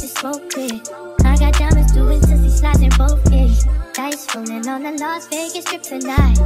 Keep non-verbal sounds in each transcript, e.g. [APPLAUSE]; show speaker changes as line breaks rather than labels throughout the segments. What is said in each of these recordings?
that smoke clear. I got diamonds doing sissy slides in both ears. Dice rolling on the Las Vegas strip tonight.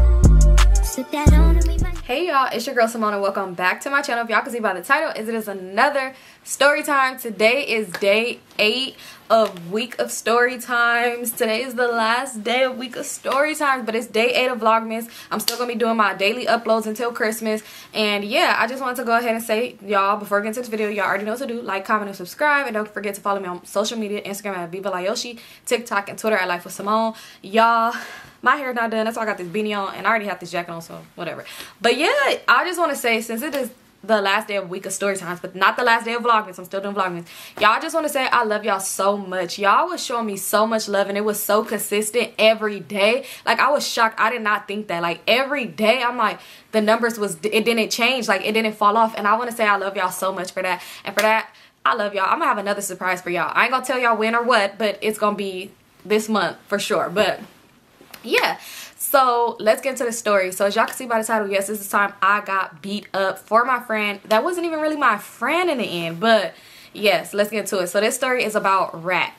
Hey y'all, it's your girl Symone. Welcome back to my channel. If y'all can see by the title, is it is another story time. Today is day eight of week of story times. Today is the last day of week of story times, but it's day eight of Vlogmas. I'm still gonna be doing my daily uploads until Christmas. And yeah, I just wanted to go ahead and say, y'all, before I get into this video, y'all already know what to do. Like, comment, and subscribe. And don't forget to follow me on social media, Instagram at Vivalayoshii, TikTok, and Twitter at Life with Symone. Y'all my hair's not done that's why i got this beanie on and i already have this jacket on so whatever but yeah i just want to say since it is the last day of week of story times but not the last day of vlogmas i'm still doing vlogmas y'all just want to say i love y'all so much. Y'all was showing me so much love and it was so consistent every day. Like i was shocked. I did not think that. Like every day i'm like the numbers was it didn't change. Like it didn't fall off. And i want to say i love y'all so much for that. And for that i love y'all. I'm gonna have another surprise for y'all. I ain't gonna tell y'all when or what but it's gonna be this month for sure. But yeah so let's get into the story. So as y'all can see by the title yes this is the time i got beat up for my friend. That wasn't even really my friend in the end but yes let's get into it. So this story is about rat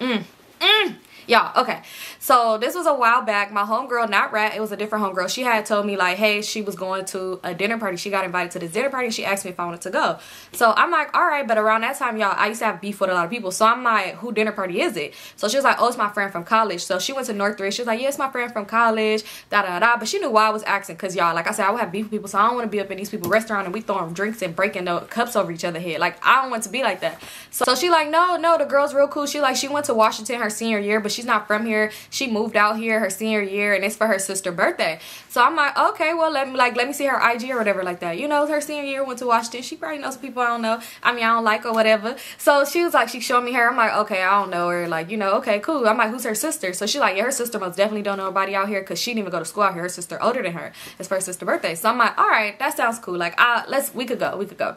mm, mm. y'all okay so this was a while back. My homegirl not rat it was a different homegirl. She had told me like hey she was going to a dinner party. She got invited to this dinner party. She asked me if i wanted to go. So i'm like all right but around that time y'all i used to have beef with a lot of people. So i'm like who dinner party is it? So she was like oh it's my friend from college. So she went to north three. She was like yeah it's my friend from college da da da. But she knew why i was asking because y'all like i said i would have beef with people. So i don't want to be up in these people's restaurant and we throwing drinks and breaking the cups over each other head. Like i don't want to be like that. So, so she like no no the girl's real cool. She like she went to washington her senior year but she's not from here. she moved out here her senior year and it's for her sister birthday. So i'm like okay well let me like let me see her ig or whatever like that. You know her senior year went to washington. She probably knows people i don't know. I mean i don't like or whatever. So she was like she showed me her. I'm like okay i don't know her. Like you know okay cool. I'm like who's her sister? So she's like yeah her sister most definitely don't know nobody out here because she didn't even go to school out here. Her sister older than her. It's for her sister birthday. So i'm like all right that sounds cool. Like uh let's we could go we could go.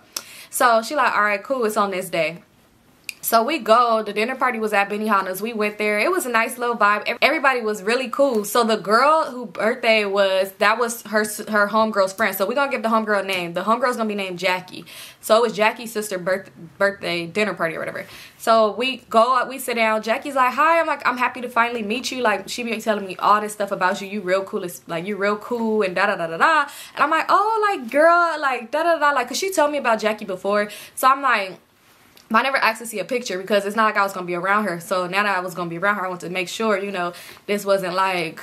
So she like all right cool. It's on this day so we go. The dinner party was at Benihana's. We went there. It was a nice little vibe. Everybody was really cool. So the girl who birthday was, that was her her homegirl's friend. So we're going to give the homegirl a name. The homegirl's going to be named Jackie. So it was Jackie's sister birth, birthday dinner party or whatever. So we go we sit down. Jackie's like, hi. I'm like, I'm happy to finally meet you. Like, she be telling me all this stuff about you. You real cool. It's like, you real cool and da da da da da. And I'm like, oh, like, girl, like, da da da. Like, because she told me about Jackie before. So I'm like, I never asked to see a picture because it's not like I was to be around her. So now that I was to be around her, I want to make sure, you know, this wasn't like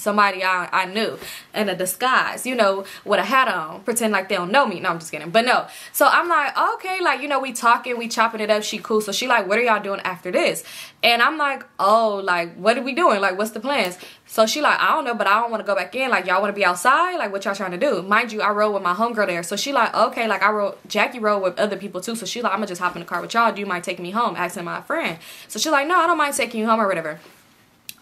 somebody I, I knew in a disguise, you know, with a hat on, pretend like they don't know me. No, I'm just kidding. But no. So I'm like, okay, like, you know, we talking, we chopping it up. She cool. So she like, what are y'all doing after this? And I'm like, oh, like, what are we doing? Like, what's the plans? So she like, I don't know, but I don't want to go back in. Like, y'all want to be outside? Like, what y'all trying to do? Mind you, I rode with my homegirl there. So she like, okay, like, I rode, Jackie rode with other people too. So she like, I'm to just hop in the car with y'all. Do you mind taking me home? Asking my friend. So she like, no, I don't mind taking you home or whatever.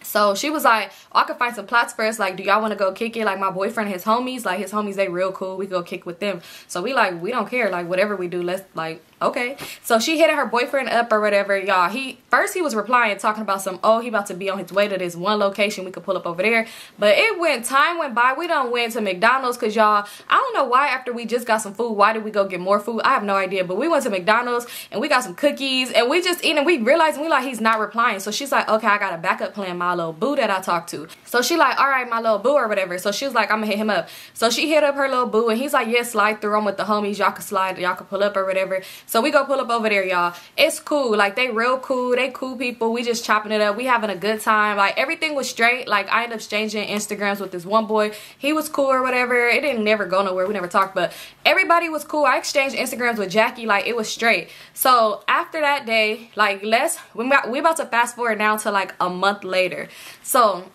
So she was like, I could find some plots first. Like, do y'all want to go kick it? Like, my boyfriend, his homies, like, his homies, they real cool. We go kick with them. So we like, we don't care. Like, whatever we do, let's, like, okay. So she hit her boyfriend up or whatever. Y'all he first he was replying talking about some oh he about to be on his way to this one location we could pull up over there. But it went time went by. We don't went to mcdonald's because y'all i don't know why after we just got some food why did we go get more food? I have no idea. But we went to mcdonald's and we got some cookies and we just eating. We realized we like he's not replying. So she's like okay i got a backup plan my little boo that i talked to. So she like all right my little boo or whatever. So she was like i'm gonna hit him up. So she hit up her little boo and he's like yeah slide through. Him with the homies. Y'all can slide y'all can pull up or whatever so we go pull up over there, y'all. It's cool. Like, they real cool. They cool people. We just chopping it up. We having a good time. Like, everything was straight. Like, I ended up exchanging Instagrams with this one boy. He was cool or whatever. It didn't never go nowhere. We never talked, but everybody was cool. I exchanged Instagrams with Jackie. Like, it was straight. So, after that day, like, let's, we we about to fast forward now to, like, a month later. So,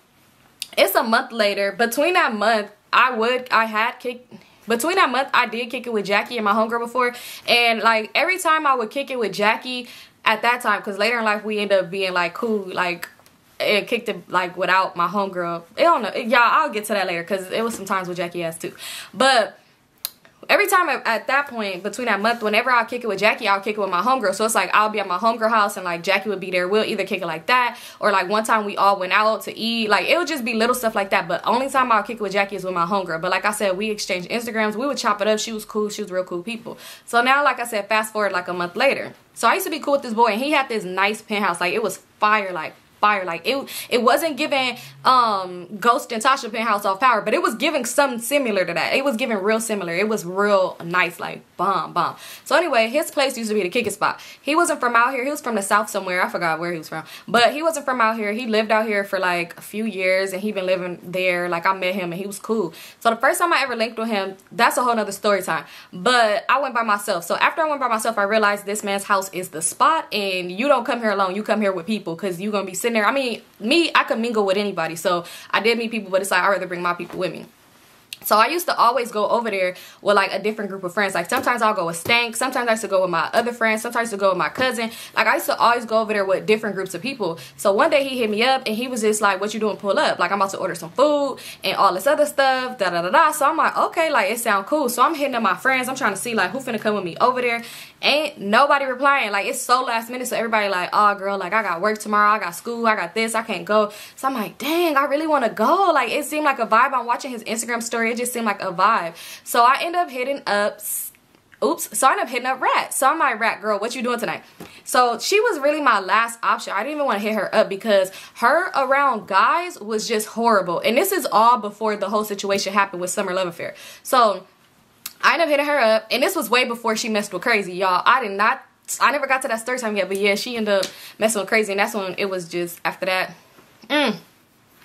it's a month later. Between that month, I would, I had kicked between that month i did kick it with jackie and my homegirl before. And like every time i would kick it with jackie at that time because later in life we end up being like cool like it kicked it like without my homegirl. I don't know y'all i'll get to that later because it was some times with jackie ass too. But every time at that point between that month whenever I'll kick it with jackie i'll kick it with my homegirl. So it's like i'll be at my homegirl house and like jackie would be there. We'll either kick it like that or like one time we all went out to eat. Like it would just be little stuff like that. But only time i'll kick it with jackie is with my homegirl. But like i said we exchanged instagrams. We would chop it up. She was cool. She was real cool people. So now like i said fast forward like a month later. So i used to be cool with this boy and he had this nice penthouse. Like it was fire. Like fire. Like it it wasn't giving um Ghost and Tasha Penthouse off power, but it was giving something similar to that. It was giving real similar. It was real nice, like bomb, bomb. So anyway, his place used to be the kicking spot. He wasn't from out here. He was from the south somewhere. I forgot where he was from. But he wasn't from out here. He lived out here for like a few years and he been living there. Like I met him and he was cool. So the first time I ever linked with him, that's a whole nother story time. But I went by myself. So after I went by myself, I realized this man's house is the spot and you don't come here alone. You come here with people because you're going to be sitting there. I mean, me, I could mingle with anybody. So I did meet people, but it's like I'd rather bring my people with me. So I used to always go over there with like a different group of friends. Like sometimes I'll go with Stank. Sometimes I used to go with my other friends. Sometimes to go with my cousin. Like I used to always go over there with different groups of people. So one day he hit me up and he was just like, what you doing? Pull up. Like I'm about to order some food and all this other stuff. Da da da da. So I'm like, okay, like it sound cool. So I'm hitting up my friends. I'm trying to see like who finna come with me over there. Ain't nobody replying. Like it's so last minute. So everybody like, oh girl, like I got work tomorrow. I got school. I got this. I can't go. So I'm like, dang, I really want to go. Like it seemed like a vibe. I'm watching his Instagram story. It just seemed like a vibe. So I end up hitting up oops so i end up hitting up rat. So i'm like rat girl what you doing tonight? So she was really my last option. I didn't even want to hit her up because her around guys was just horrible. And this is all before the whole situation happened with summer love affair. So i ended up hitting her up and this was way before she messed with crazy y'all. I did not i never got to that third time yet but yeah she ended up messing with crazy and that's when it was just after that mm,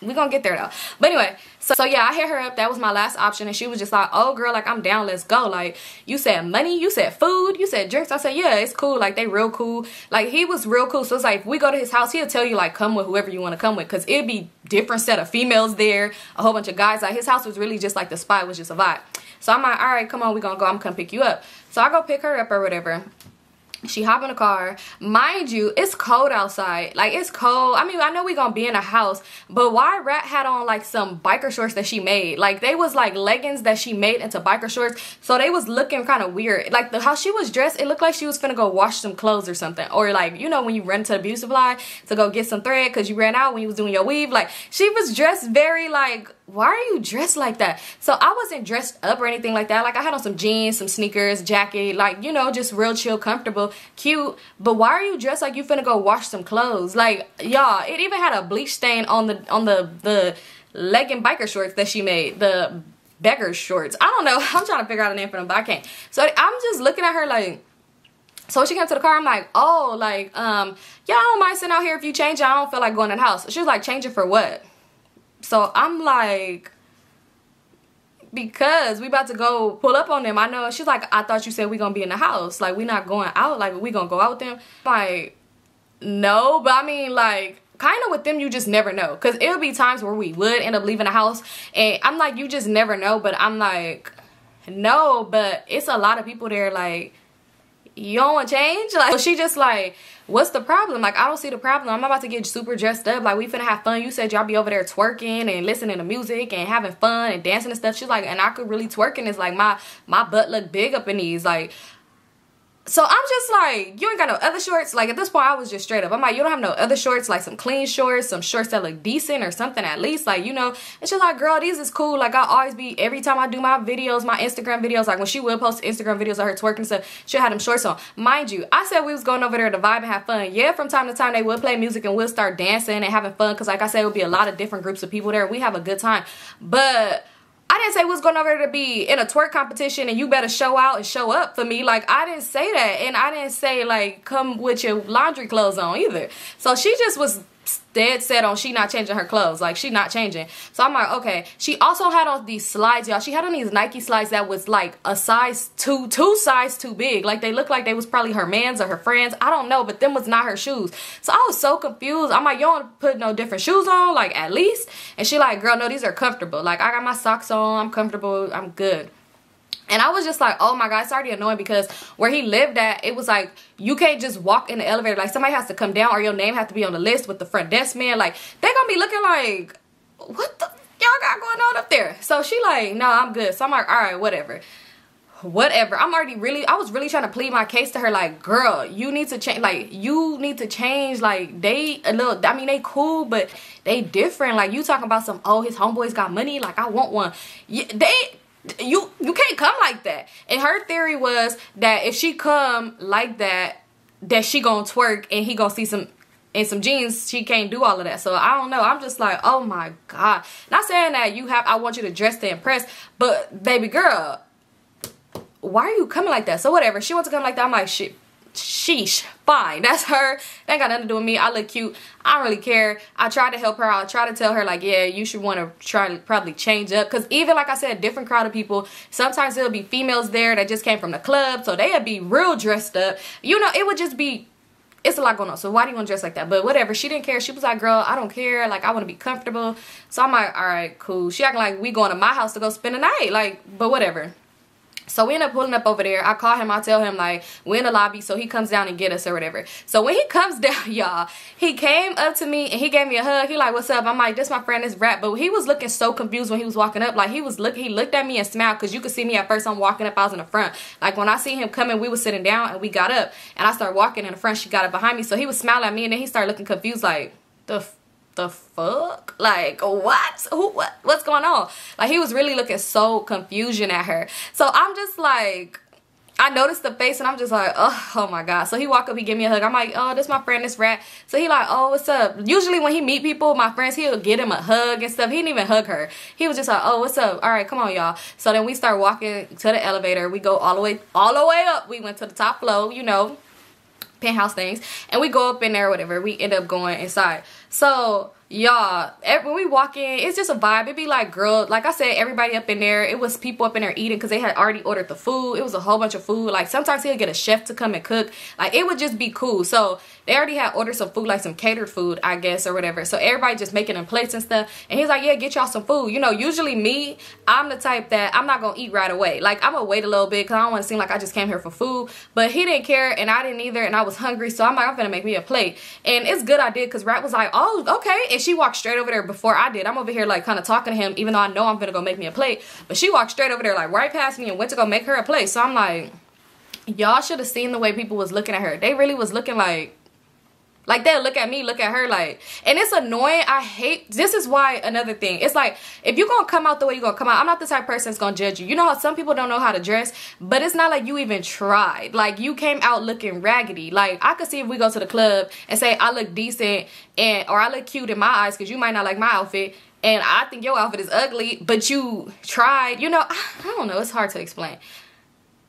we gonna get there though. But anyway so, so yeah i hit her up. That was my last option. And she was just like oh girl like i'm down. Let's go. Like you said money. You said food. You said drinks. I said yeah it's cool. Like they real cool. Like he was real cool. So it's like if we go to his house. He'll tell you like come with whoever you want to come with. Because it'd be different set of females there a whole bunch of guys. Like his house was really just like the spot was just a vibe. So i'm like all right come on. We gonna go. I'm gonna pick you up. So i go pick her up or whatever she hop in the car. Mind you it's cold outside. Like it's cold. I mean i know we gonna be in a house but why rat had on like some biker shorts that she made? Like they was like leggings that she made into biker shorts. So they was looking kind of weird. Like the how she was dressed it looked like she was finna go wash some clothes or something. Or like you know when you run to the beauty supply to go get some thread because you ran out when you was doing your weave? Like she was dressed very like why are you dressed like that? So i wasn't dressed up or anything like that. Like i had on some jeans some sneakers jacket like you know just real chill comfortable cute. But why are you dressed like you finna go wash some clothes? Like y'all it even had a bleach stain on the on the the legging biker shorts that she made the beggar shorts. I don't know. [LAUGHS] I'm trying to figure out a name for them but i can't. So i'm just looking at her like so she came to the car, I'm like, oh, like, um, yeah, I don't mind sitting out here if you change. I don't feel like going in the house. She was like, change it for what? So I'm like, because we about to go pull up on them. I know she's like, I thought you said we gonna be in the house. Like we not going out. Like we gonna go out with them. Like, no, but I mean like kind of with them you just never know because it'll be times where we would end up leaving the house and i'm like you just never know but i'm like no but it's a lot of people there like you don't want change? Like so she just like what's the problem? Like i don't see the problem. I'm about to get super dressed up. Like we finna have fun. You said y'all be over there twerking and listening to music and having fun and dancing and stuff. She's like and i could really twerk and it's like my my butt look big up in these. Like so I'm just like, you ain't got no other shorts. Like at this point, I was just straight up. I'm like, you don't have no other shorts, like some clean shorts, some shorts that look decent or something at least. Like, you know, and she's like, girl, these is cool. Like I always be, every time I do my videos, my Instagram videos, like when she will post Instagram videos of her twerking stuff, she'll have them shorts on. Mind you, I said we was going over there to vibe and have fun. Yeah, from time to time they would play music and we'll start dancing and having fun. Cause like I said, it would be a lot of different groups of people there. We have a good time. But I didn't say we was going over to be in a twerk competition and you better show out and show up for me. Like, I didn't say that. And I didn't say, like, come with your laundry clothes on either. So she just was dead set on she not changing her clothes. Like, she not changing. So I'm like, okay. She also had on these slides, y'all. She had on these Nike slides that was, like, a size two, two size too big. Like, they looked like they was probably her man's or her friend's. I don't know, but them was not her shoes. So I was so confused. I'm like, you don't put no different shoes on? Like, at least? And she like, girl, no, these are comfortable. Like, I got my socks on. I'm comfortable. I'm good. And I was just like, oh my God, it's already annoying because where he lived at, it was like, you can't just walk in the elevator. Like, somebody has to come down or your name has to be on the list with the front desk man. Like, they gonna be looking like, what the y'all got going on up there? So she like, no, I'm good. So I'm like, all right, whatever. whatever i'm already really i was really trying to plead my case to her like girl you need to change like you need to change like they a little i mean they cool but they different like you talking about some oh his homeboys got money like i want one yeah, they you you can't come like that and her theory was that if she come like that that she gonna twerk and he gonna see some in some jeans she can't do all of that so i don't know i'm just like oh my god not saying that you have i want you to dress to impress but baby girl why are you coming like that? So whatever. She wants to come like that. I'm like, shit. Sheesh, fine. [LAUGHS] That's her. That ain't got nothing to do with me. I look cute. I don't really care. I try to help her. I try to tell her like, yeah, you should want to try to probably change up. Cause even like I said, different crowd of people. Sometimes there'll be females there that just came from the club, so they'd be real dressed up. You know, it would just be it's a lot going on. So why do you want to dress like that? But whatever. She didn't care. She was like, girl, I don't care. Like, I want to be comfortable. So I'm like, all right, cool. She acting like we going to my house to go spend the night. Like, but whatever. So we end up pulling up over there. I call him. I tell him like we're in the lobby, so he comes down and get us or whatever. So when he comes [LAUGHS] down, y'all, he came up to me and he gave me a hug. He like, "What's up?" I'm like, "This my friend, this rat." But he was looking so confused when he was walking up. Like he was look, he looked at me and smiled because you could see me at first. I'm walking up. I was in the front. Like when I see him coming, we were sitting down and we got up and I started walking in the front. She got up behind me, so he was smiling at me and then he started looking confused, like the the fuck? Like, what? Who, what? What's going on? Like, he was really looking so confusion at her. So I'm just like, I noticed the face and I'm just like, oh, oh my God. So he walk up, he give me a hug. I'm like, oh, this my friend, this rat. So he like, oh, what's up? Usually when he meet people, my friends, he'll get him a hug and stuff. He didn't even hug her. He was just like, oh, what's up? All right, come on, y'all. So then we start walking to the elevator. We go all the way, all the way up. We went to the top floor, you know, penthouse things. And we go up in there, whatever. We end up going inside. So y'all when we walk in it's just a vibe. It'd be like girl like i said everybody up in there it was people up in there eating because they had already ordered the food. It was a whole bunch of food. Like sometimes he'll get a chef to come and cook. Like it would just be cool. So they already had ordered some food like some catered food i guess or whatever. So everybody just making them plates and stuff. And he's like yeah get y'all some food. You know usually me i'm the type that i'm not gonna eat right away. Like i'm gonna wait a little bit because i don't want to seem like i just came here for food. But he didn't care and i didn't either and i was hungry. So i'm like i'm gonna make me a plate. And it's good i did because rat was like oh okay and she walked straight over there before I did. I'm over here like kind of talking to him even though I know I'm gonna go make me a plate. But she walked straight over there like right past me and went to go make her a plate. So I'm like, y'all should have seen the way people was looking at her. They really was looking like like they'll look at me, look at her like, and it's annoying. I hate, this is why another thing. It's like, if you're to come out the way you're to come out, I'm not the type of person that's to judge you. You know how some people don't know how to dress, but it's not like you even tried. Like you came out looking raggedy. Like I could see if we go to the club and say I look decent and, or I look cute in my eyes because you might not like my outfit and I think your outfit is ugly, but you tried, you know, [SIGHS] I don't know. It's hard to explain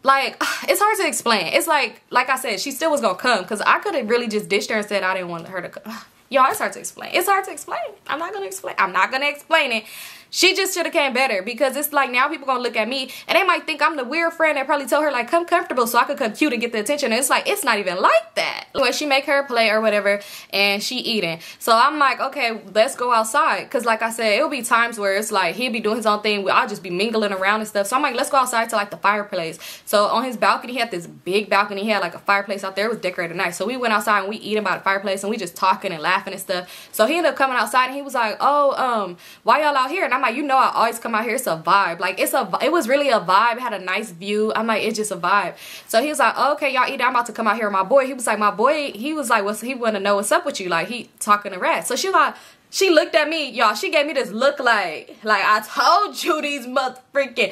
like [SIGHS] it's hard to explain. It's like like i said she still was gonna come because i could have really just dished her and said i didn't want her to come. [SIGHS] Y'all it's hard to explain. It's hard to explain. I'm not gonna explain i'm not gonna explain it she just should have came better because it's like now people gonna look at me and they might think I'm the weird friend that probably tell her like come comfortable so I could come cute and get the attention. And it's like it's not even like that. When she make her play or whatever and she eating. So I'm like, okay, let's go outside. Cause like I said, it'll be times where it's like he'll be doing his own thing. I'll just be mingling around and stuff. So I'm like, let's go outside to like the fireplace. So on his balcony, he had this big balcony. He had like a fireplace out there. It was decorated nice. So we went outside and we eating by the fireplace and we just talking and laughing and stuff. So he ended up coming outside and he was like, oh, um, why y'all out here? And I'm like, you know, I always come out here. It's a vibe. Like it's a, it was really a vibe. It had a nice view. I'm like, it's just a vibe. So he was like, oh, okay, y'all eat. I'm about to come out here with my boy. He was like, my boy, he was like, what's, he want to know what's up with you. Like he talking to rats. So she like, she looked at me, y'all. She gave me this look like, like I told you these mother freaking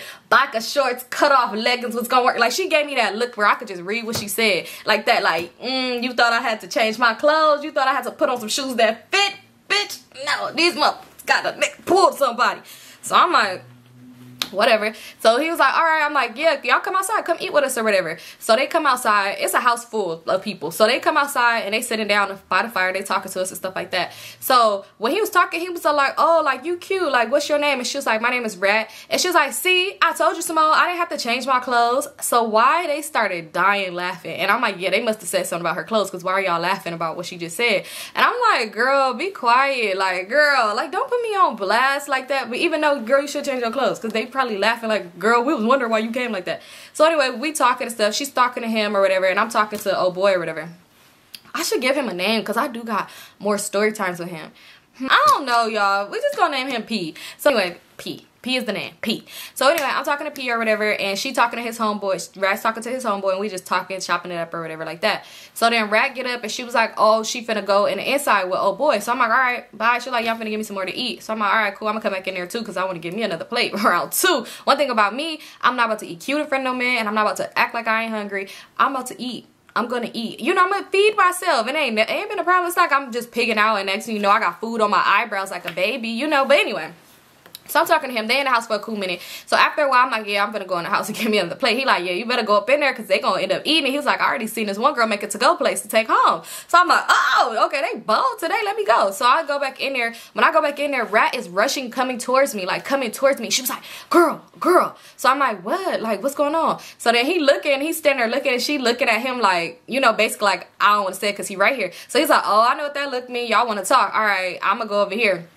shorts, cut off leggings was gonna work. Like she gave me that look where I could just read what she said, like that. Like, mm, you thought I had to change my clothes? You thought I had to put on some shoes that fit, bitch? No, these mother got to pull somebody. So I'm like, whatever. So he was like, all right. I'm like, yeah, y'all come outside, come eat with us or whatever. So they come outside. It's a house full of people. So they come outside and they sitting down by the fire. They talking to us and stuff like that. So when he was talking, he was like, oh, like you cute. Like what's your name? And she was like, my name is Rat. And she was like, see, I told you, Symone, I didn't have to change my clothes. So why they started dying laughing? And I'm like, yeah, they must have said something about her clothes because why are y'all laughing about what she just said? And I'm like, girl, be quiet. Like, girl, like don't put me on blast like that. But even though, girl, you should change your clothes because they probably laughing like, girl, we was wondering why you came like that. So anyway, we talking and stuff. She's talking to him or whatever, and I'm talking to old boy or whatever. I should give him a name because I do got more story times with him. Hmm, I don't know, y'all. We just gonna name him P. So anyway, P. P is the name. P. So anyway, I'm talking to P or whatever, and she talking to his homeboy. Rat's talking to his homeboy, and we just talking, chopping it up or whatever like that. So then Rat get up, and she was like, oh, she finna go in the inside with oh boy. So I'm like, all right, bye. She's like, y'all finna give me some more to eat. So I'm like, all right, cool. I'm gonna come back in there too, because I want to give me another plate [LAUGHS] round two. One thing about me, I'm not about to eat cute in front of no man, and I'm not about to act like I ain't hungry. I'm about to eat. I'm gonna eat. You know, I'm gonna feed myself. It ain't, it ain't been a problem. It's like I'm just pigging out, and next thing you know, I got food on my eyebrows like a baby, you know. But anyway. So I'm talking to him. They in the house for a cool minute. So after a while, I'm like, yeah, I'm gonna go in the house and [LAUGHS] get me another plate. He like, yeah, you better go up in there because they gonna end up eating. He was like, I already seen this one girl make a to-go place to take home. So I'm like, oh, okay, they bold today. Let me go. So I go back in there. When I go back in there, Rat is rushing, coming towards me, like coming towards me. She was like, girl, girl. So I'm like, what? Like, what's going on? So then he looking, he's standing there looking, and she looking at him like, you know, basically like, I don't want to say it because he right here. So he's like, oh, I know what that look mean. Y'all want to talk. All right, I'm gonna go over here.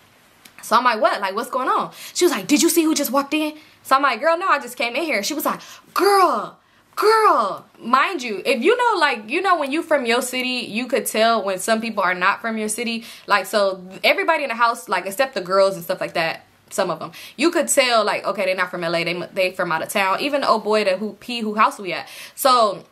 So I'm like, what? Like, what's going on? She was like, did you see who just walked in? So I'm like, girl, no, I just came in here. She was like, girl, girl. Mind you, if you know, like, you know, when you from your city, you could tell when some people are not from your city. Like, so everybody in the house, like, except the girls and stuff like that, some of them you could tell like okay they're not from la they they from out of town even old boy that who p who house we at so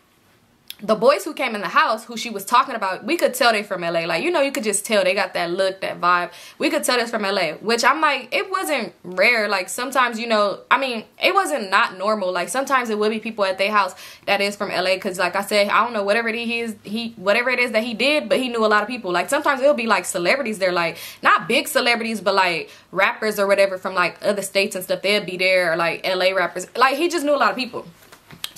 the boys who came in the house who she was talking about we could tell they from la like you know you could just tell they got that look that vibe. We could tell this from la which i'm like it wasn't rare. Like sometimes you know i mean it wasn't not normal. Like sometimes it would be people at their house that is from la because like i said i don't know whatever it is he whatever it is that he did but he knew a lot of people. Like sometimes it'll be like celebrities they're like not big celebrities but like rappers or whatever from like other states and stuff they'd be there. Or like la rappers. Like he just knew a lot of people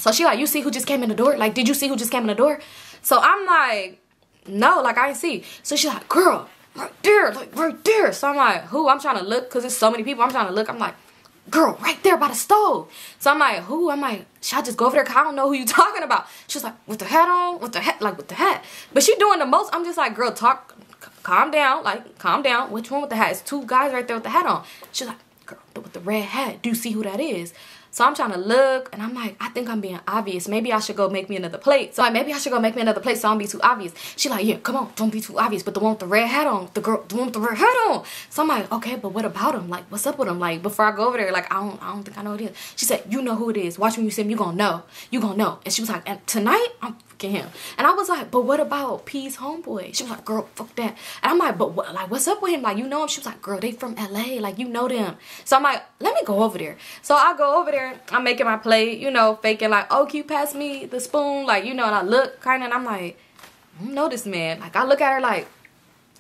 so she like, you see who just came in the door? Like, did you see who just came in the door? So I'm like, no, like I didn't see. So she like, girl, right there, like right there. So I'm like, who? I'm trying to look because there's so many people. I'm trying to look. I'm like, girl, right there by the stove. So I'm like, who? I'm like, should I just go over there? Cause I don't know who you [LAUGHS] talking about. She's like, with the hat on, with the hat, like with the hat. But she doing the most. I'm just like, girl, talk, calm down, like calm down. Which one with the hat? It's two guys right there with the hat on. She's like, girl, with the red hat. Do you see who that is? So I'm trying to look and I'm like, I think I'm being obvious. Maybe I should go make me another plate. So like, maybe I should go make me another plate so I don't be too obvious. She like, yeah, come on, don't be too obvious. But the one with the red hat on, the girl, the one with the red hat on. So I'm like, okay, but what about him? Like, what's up with him? Like, before I go over there, like, I don't, I don't think I know who it is. She said, you know who it is. Watch when you see him, you gonna know. You gonna know. And she was like, and tonight, I'm him. And I was like, but what about P's homeboy? She was like, girl, fuck that. And I'm like, but what, like, what's up with him? Like, you know him? She was like, girl, they from LA. Like, you know them. So I'm like, let me go over there. So I go over there. I'm making my plate, you know, faking like, oh, can you pass me the spoon? Like, you know, and I look kind of, and I'm like, I don't know this man. Like, I look at her like,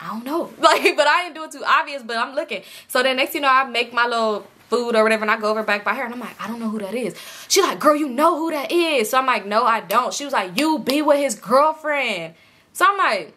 I don't know. [LAUGHS] Like, but I didn't do it too obvious, but I'm looking. So then next you know, I make my little food or whatever and I go over back by her and I'm like, I don't know who that is. She's like, girl, you know who that is. So I'm like, no, I don't. She was like, you be with his girlfriend. So I'm like,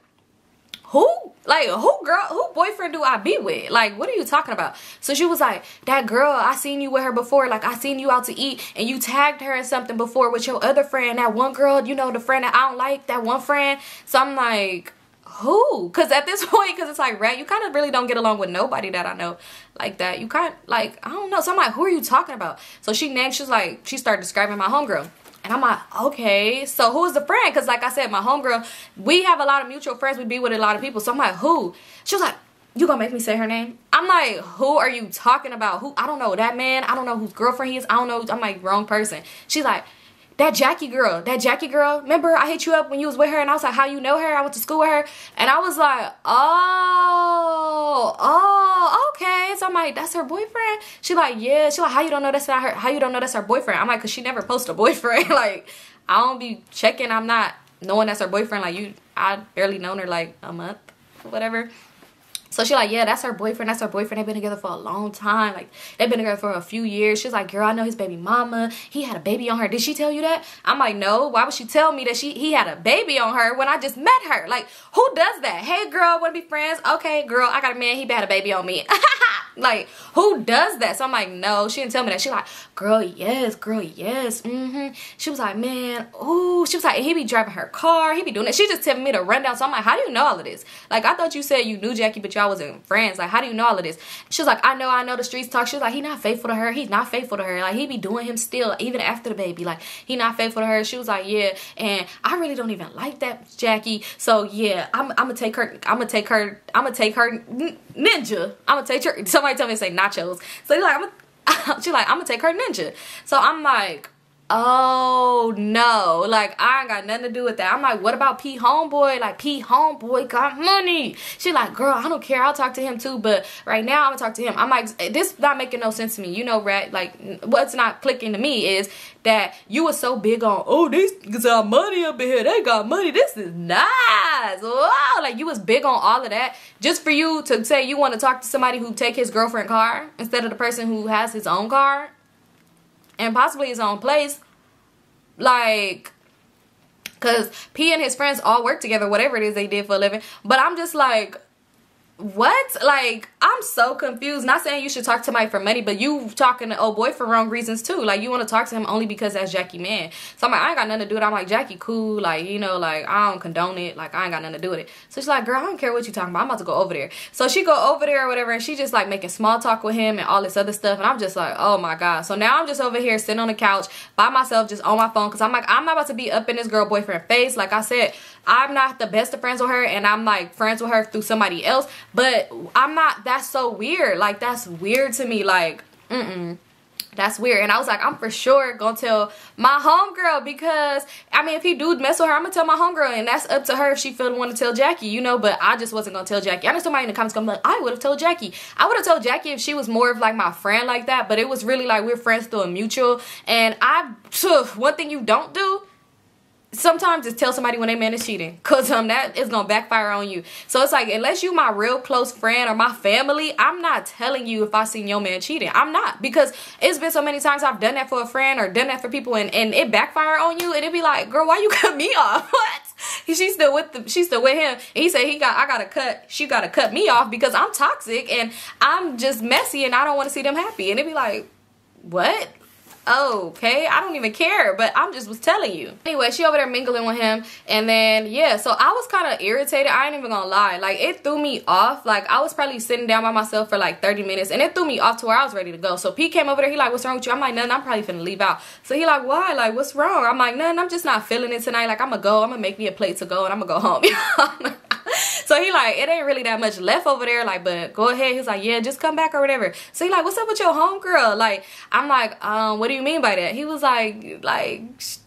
who? Like, who girl, who boyfriend do I be with? Like, what are you talking about? So she was like, that girl, I seen you with her before. Like, I seen you out to eat and you tagged her in something before with your other friend. That one girl, you know, the friend that I don't like, that one friend. So I'm like, who? Because at this [LAUGHS] point, because it's like, right, you kind of really don't get along with nobody that I know like that. You can't, like, I don't know. So I'm like, who are you talking about? So she named, she's like, she started describing my homegirl. And I'm like, okay, so who's the friend? Because like I said, my homegirl, we have a lot of mutual friends. We be with a lot of people. So I'm like, who? She was like, you gonna make me say her name? I'm like, who are you talking about? Who? I don't know that man. I don't know whose girlfriend he is. I don't know. I'm like, wrong person. She's like, that Jackie girl, that Jackie girl, remember I hit you up when you was with her and I was like, how you know her? I went to school with her. And I was like, oh, oh, okay. So I'm like, that's her boyfriend? She like, yeah. She like, how you don't know that's not her? How you don't know that's her boyfriend? I'm like, cause she never post a boyfriend. [LAUGHS] like, I don't be checking. I'm not knowing that's her boyfriend. Like you, I barely known her like a month, whatever. So she like, yeah, that's her boyfriend. That's her boyfriend. They've been together for a long time. Like they've been together for a few years. She's like, girl, I know his baby mama. He had a baby on her. Did she tell you that? I'm like, no. Why would she tell me that she he had a baby on her when I just met her? Like, who does that? Hey, girl, wanna be friends? Okay, girl, I got a man. He had a baby on me. [LAUGHS] like, who does that? So I'm like, no. She didn't tell me that. She like, girl, yes, girl, yes. Mm-hmm. She was like, man, ooh. She was like, he be driving her car. He be doing it. She just telling me to run down. So I'm like, how do you know all of this? Like, I thought you said you knew Jackie, but y'all wasn't friends. Like, how do you know all of this? She was like, I know, I know the streets talk. She was like, he not faithful to her. He's not faithful to her. Like, he be doing him still, even after the baby. Like, he not faithful to her. She was like, yeah. And I really don't even like that Jackie. So yeah, I'm, I'm gonna take her. I'm gonna take her. I'm gonna take her ninja. I'm gonna take her. Somebody tell me to say nachos. So he's like, I'm gonna [LAUGHS] she like, I'm gonna take her ninja. So I'm like, oh no. Like i ain't got nothing to do with that. I'm like what about p homeboy? Like p homeboy got money. She like girl i don't care. I'll talk to him too but right now i'm gonna talk to him. I'm like this not making no sense to me. You know right? Like what's not clicking to me is that you were so big on oh these got money up in here. They got money. This is nice. Wow like you was big on all of that just for you to say you want to talk to somebody who take his girlfriend car instead of the person who has his own car and possibly his own place. Like, because P and his friends all work together, whatever it is they did for a living. But I'm just like, what? Like, I'm so confused. Not saying you should talk to Mike for money, but you talking to old boy for wrong reasons too. Like, you want to talk to him only because that's Jackie man. So I'm like, I ain't got nothing to do with it. I'm like, Jackie cool. Like, you know, like, I don't condone it. Like, I ain't got nothing to do with it. So she's like, girl, I don't care what you talking about. I'm about to go over there. So she go over there or whatever, and she just like making small talk with him and all this other stuff. And I'm just like, oh my God. So now I'm just over here sitting on the couch by myself, just on my phone. Cause I'm like, I'm not about to be up in this girl boyfriend face. Like I said, I'm not the best of friends with her and I'm like friends with her through somebody else. But I'm not, that's so weird. Like, that's weird to me. Like, mm-mm that's weird and i was like i'm for sure gonna tell my homegirl because i mean if he do mess with her i'm gonna tell my homegirl and that's up to her if she feel the want to tell jackie you know but i just wasn't gonna tell jackie i know somebody in the comments gonna be like i would have told jackie i would have told jackie if she was more of like my friend like that but it was really like we're friends through a mutual and i one thing you don't do sometimes just tell somebody when they man is cheating because um that is gonna backfire on you. So it's like unless you my real close friend or my family i'm not telling you if i seen your man cheating. I'm not because it's been so many times i've done that for a friend or done that for people and, and it backfire on you and it'd be like girl why you [LAUGHS] cut me off? What? She's still with the she's still with him. And he said he got i gotta cut she gotta cut me off because i'm toxic and i'm just messy and i don't want to see them happy. And it'd be like what okay i don't even care but i'm just was telling you. Anyway she over there mingling with him and then yeah so i was kind of irritated i ain't even gonna lie. Like it threw me off. Like i was probably sitting down by myself for like 30 minutes and it threw me off to where i was ready to go. So pete came over there he like what's wrong with you? I'm like nothing i'm probably finna leave out. So he like why? Like what's wrong? I'm like nothing i'm just not feeling it tonight. Like i'm gonna go i'm gonna make me a plate to go and i'm gonna go home [LAUGHS] [LAUGHS] so he like, it ain't really that much left over there. Like, but go ahead. He's like, yeah, just come back or whatever. So he like, what's up with your homegirl? Like, I'm like, um, what do you mean by that? He was like, like,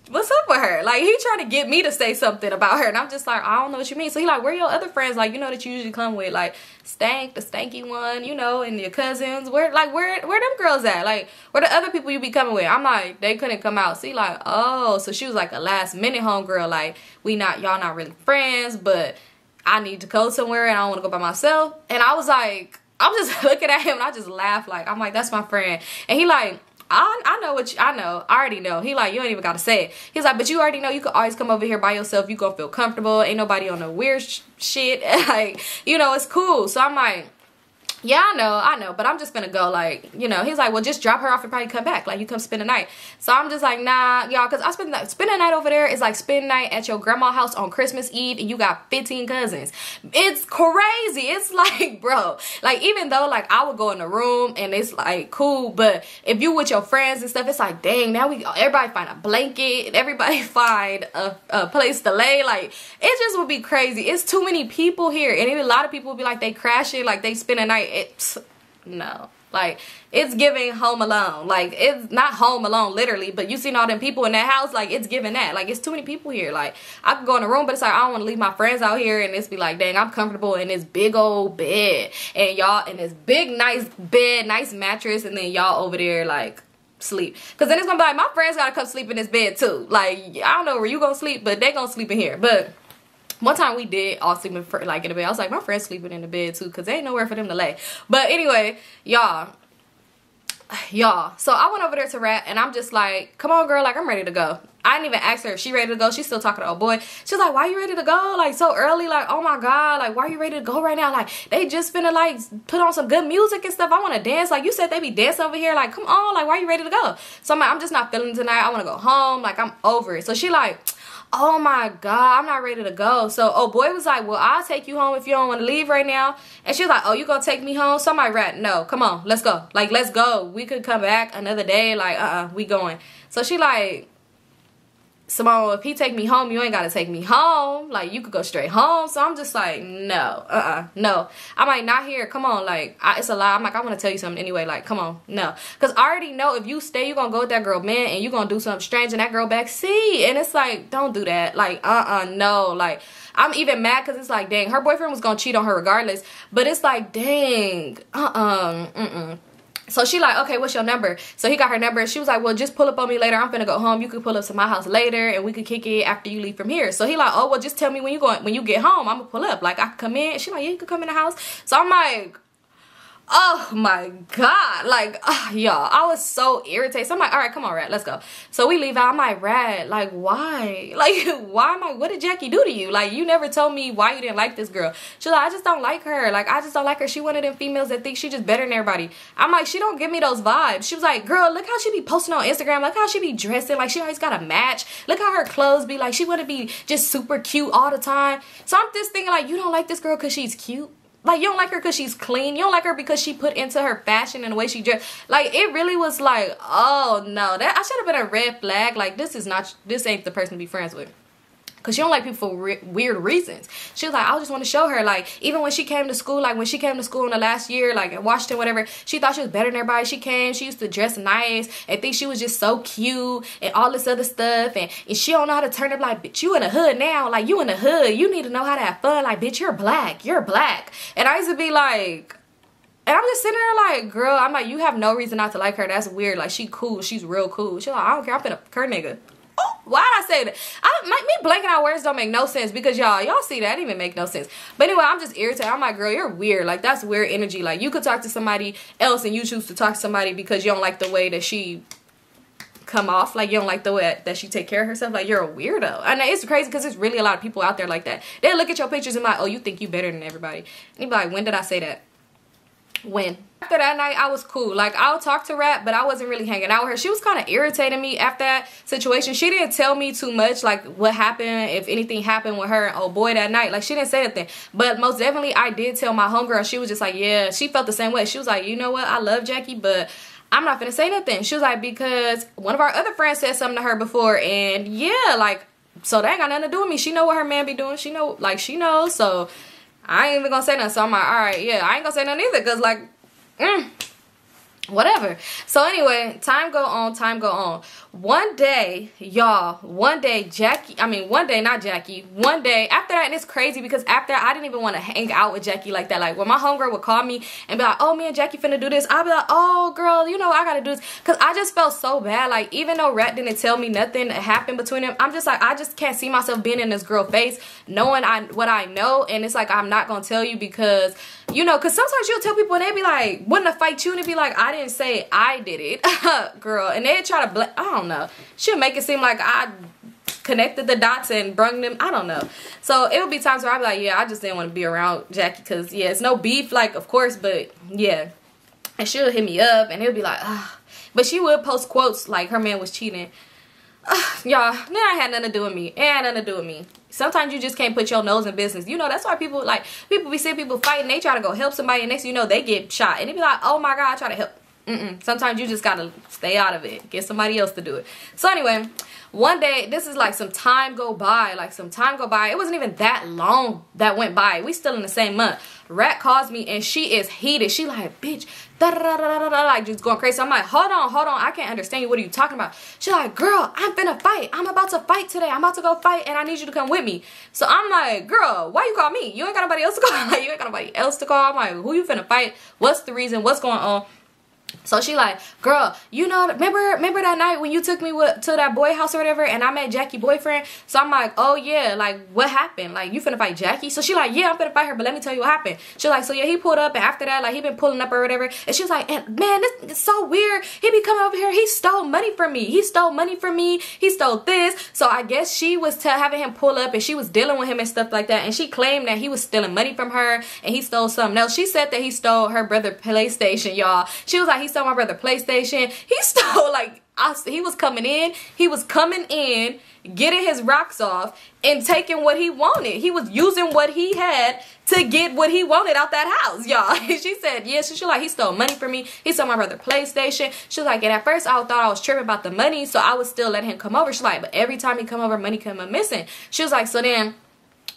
what's up with her? Like, he trying to get me to say something about her. And I'm just like, I don't know what you mean. So he like, where your other friends? Like, you know that you usually come with, like, Stank, the stanky one, you know, and your cousins. Where, like, where, where them girls at? Like, where the other people you be coming with? I'm like, they couldn't come out. See, like, oh, so she was like a last minute homegirl. Like, we not, y'all not really friends, but I need to go somewhere and I don't want to go by myself. And I was like, I'm just [LAUGHS] looking at him and I just laugh like, I'm like, that's my friend. And he like, I, I know what you, I know. I already know. He like, you ain't even got to say it. He's like, but you already know you could always come over here by yourself. You gonna feel comfortable. Ain't nobody on the weird sh shit. [LAUGHS] like, you know, it's cool. So I'm like, yeah, I know, I know, but I'm just gonna go, like, you know, he's like, well, just drop her off and probably come back, like, you come spend the night. So I'm just like, nah, y'all, because I spend, the, spend a night over there is like spend night at your grandma house on Christmas Eve, and you got 15 cousins. It's crazy. It's [LAUGHS] like, bro, like, even though, like, I would go in the room, and it's, like, cool, but if you with your friends and stuff, it's like, dang, now we, everybody find a blanket, everybody [LAUGHS] find a, a place to lay, like, it just would be crazy. It's too many people here, and a lot of people would be like, they crashing, like, they spend a night it's no. Like it's giving home alone. Like it's not home alone literally but you seen all them people in that house like it's giving that. Like it's too many people here. Like i could go in a room but it's like i don't want to leave my friends out here and it's be like dang i'm comfortable in this big old bed. And y'all in this big nice bed nice mattress and then y'all over there like sleep. Because then it's gonna be like my friends gotta come sleep in this bed too. Like i don't know where you gonna sleep but they gonna sleep in here. But one time we did all sleep in, like in the bed. I was like, my friend's sleeping in the bed too, cause there ain't nowhere for them to lay. But anyway, y'all, y'all. So I went over there to rap, and I'm just like, come on, girl, like I'm ready to go. I didn't even ask her if she ready to go. She's still talking to old boy. She's like, why you ready to go? Like so early? Like, oh my God, like why you ready to go right now? Like they just finna like put on some good music and stuff. I wanna dance. Like you said they be dancing over here. Like, come on, like why are you ready to go? So I'm like, I'm just not feeling tonight. I wanna go home. Like I'm over it. So she like, oh my god i'm not ready to go. So oh boy was like well i'll take you home if you don't want to leave right now. And she was like oh you gonna take me home? So my rat no come on let's go. Like let's go. We could come back another day like uh-uh we going. So she like Symone, if he take me home, you ain't gotta take me home. Like you could go straight home. So I'm just like, no, uh-uh, no. I'm like, not here. Come on, like I, it's a lie. I'm like, I want to tell you something anyway. Like, come on, no, because I already know if you stay, you gonna go with that girl, man, and you gonna do something strange in that girl back seat. And it's like, don't do that. Like, uh-uh, no. Like I'm even mad because it's like, dang, her boyfriend was gonna cheat on her regardless. But it's like, dang, uh-uh, mm-mm. So she like, okay, what's your number? So he got her number. She was like, well, just pull up on me later. I'm finna go home. You could pull up to my house later, and we could kick it after you leave from here. So he like, oh, well, just tell me when you going when you get home. I'm gonna pull up. Like I could come in. She like, yeah, you could come in the house. So I'm like, oh my god. Like uh, y'all i was so irritated. So i'm like all right come on rat let's go. So we leave out. I'm like rat like why? [LAUGHS] Like why am i what did jackie do to you? Like you never told me why you didn't like this girl. She's like i just don't like her. Like i just don't like her. She one of them females that think she just better than everybody. I'm like she don't give me those vibes. She was like girl look how she be posting on instagram. Look how she be dressing. Like she always got a match. Look how her clothes be. Like she want to be just super cute all the time. So i'm just thinking like you don't like this girl because she's cute like you don't like her because she's clean. You don't like her because she put into her fashion and the way she dressed. Like it really was like, oh no, that I should have been a red flag. Like this is not, this ain't the person to be friends with because she don't like people for re weird reasons. She was like, I just want to show her. Like, even when she came to school, like when she came to school in the last year, like in Washington, whatever, she thought she was better than everybody. She came, she used to dress nice and think she was just so cute and all this other stuff. And, and she don't know how to turn up like, bitch, you in the hood now. Like, you in the hood. You need to know how to have fun. Like, bitch, you're black. You're black. And I used to be like, and I'm just sitting there like, girl, I'm like, you have no reason not to like her. That's weird. Like, she cool. She's real cool. She's like, I don't care. I'm finna her nigga. Oh, Why did I say that? I me blanking out words don't make no sense because y'all y'all see that even make no sense. But anyway, I'm just irritated. I'm like, girl, you're weird. Like that's weird energy. Like you could talk to somebody else and you choose to talk to somebody because you don't like the way that she come off like you don't like the way that she take care of herself like you're a weirdo and it's crazy because there's really a lot of people out there like that they look at your pictures and like oh you think you better than everybody and you be like when did i say that when after that night i was cool like i'll talk to rat but i wasn't really hanging out with her she was kind of irritating me after that situation she didn't tell me too much like what happened if anything happened with her oh boy that night like she didn't say anything but most definitely i did tell my homegirl she was just like yeah she felt the same way she was like you know what i love jackie but I'm not gonna say nothing. She was like, because one of our other friends said something to her before, and yeah, like, so that ain't got nothing to do with me. She know what her man be doing. She know, like, she knows. So I ain't even gonna say nothing. So I'm like, all right, yeah, I ain't gonna say nothing either, cause like, mm, whatever. So anyway time go on time go on. One day y'all one day jackie i mean one day not jackie one day after that and it's crazy because after that, i didn't even want to hang out with jackie like that. Like when my homegirl would call me and be like oh me and jackie finna do this i'll be like oh girl you know i gotta do this. Because i just felt so bad. Like even though rat didn't tell me nothing happened between them i'm just like i just can't see myself being in this girl face knowing i what i know. And it's like i'm not gonna tell you because you know because sometimes you'll tell people and they be like wouldn't to fight you and be like i didn't say I did it, [LAUGHS] girl. And they try to, bl I don't know. She'll make it seem like I connected the dots and brung them. I don't know. So it would be times where I'd be like, yeah, I just didn't want to be around Jackie because, yeah, it's no beef, like, of course, but yeah. And she'll hit me up and it'll be like, ah. But she would post quotes like her man was cheating. [SIGHS] Y'all, that had nothing to do with me. It had nothing to do with me. Sometimes you just can't put your nose in business. You know, that's why people, like, people be seeing people fighting. They try to go help somebody and next you know, they get shot. And they be like, oh my God, I try to help Mm -mm. Sometimes you just gotta stay out of it. Get somebody else to do it. So anyway, one day, this is like some time go by. Like some time go by. It wasn't even that long that went by. We still in the same month. Rat calls me and she is heated. She like, bitch, da da da da da da, like just going crazy. I'm like, hold on, hold on. I can't understand you. What are you talking about? She like, girl, I'm finna fight. I'm about to fight today. I'm about to go fight and I need you to come with me. So I'm like, girl, why you call me? You ain't got nobody else to call. Like, [LAUGHS] you ain't got nobody else to call. I'm like, who you finna fight? What's the reason? What's going on? So she like, girl, you know, remember remember that night when you took me with, to that boy house or whatever and I met Jackie boyfriend? So I'm like, oh yeah, like what happened? Like you finna fight Jackie? So she like, yeah, I'm finna fight her, but let me tell you what happened. She like, so yeah, he pulled up and after that, like he been pulling up or whatever. And she was like, and man, this is so weird. He be coming over here, he stole money from me. He stole money from me. He stole this. So I guess she was having him pull up and she was dealing with him and stuff like that. And she claimed that he was stealing money from her and he stole something else. She said that he stole her brother PlayStation, y'all. She was like, he stole my brother PlayStation. He [LAUGHS] stole like I, he was coming in, he was coming in, getting his rocks off, and taking what he wanted. He was using what he had to get what he wanted out that house, [LAUGHS] y'all. she said, yeah, she, she like, he stole money from me. He stole my brother PlayStation. She was like, and at first I thought I was tripping about the money, so I would still let him come over. She's like, but every time he come over, money come missing. She was like, so then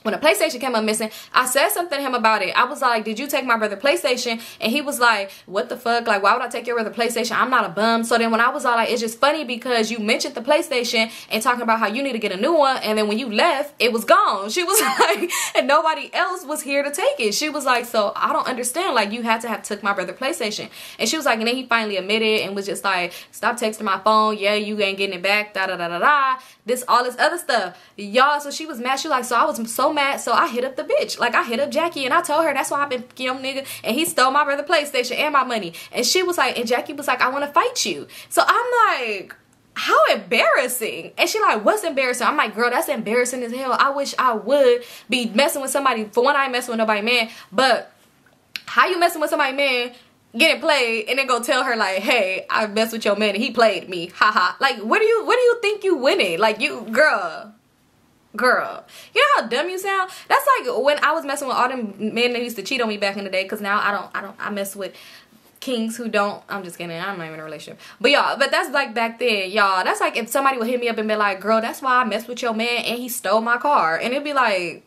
when a PlayStation came up missing, I said something to him about it. I was like, did you take my brother PlayStation? And he was like, what the fuck? Like, why would I take your brother PlayStation? I'm not a bum. So then when I was all like, it's just funny because you mentioned the PlayStation and talking about how you need to get a new one. And then when you left, it was gone. [LAUGHS] She was like, and nobody else was here to take it. She was like, so I don't understand. Like, you had to have took my brother PlayStation. And she was like, and then he finally admitted and was just like, stop texting my phone. Yeah, you ain't getting it back. Da da da da da. This, all this other stuff. Y'all, so she was mad. She like, so I was so mad. So I hit up the bitch. Like I hit up Jackie and I told her that's why I've been young nigga. And he stole my brother PlayStation and my money. And she was like, and Jackie was like, I want to fight you. So I'm like, how embarrassing. And she like, what's embarrassing? I'm like, girl, that's embarrassing as hell. I wish I would be messing with somebody. For one, I ain't messing with nobody man. But how you messing with somebody man getting played and then go tell her like hey i messed with your man and he played me. Haha like what do you what do you think you winning? Like you girl. Girl. You know how dumb you sound? That's like when i was messing with all them men that used to cheat on me back in the day because now i don't i don't i mess with kings who don't. I'm just kidding. I'm not even in a relationship. But y'all but that's like back then y'all. That's like if somebody would hit me up and be like girl that's why i messed with your man and he stole my car. And it'd be like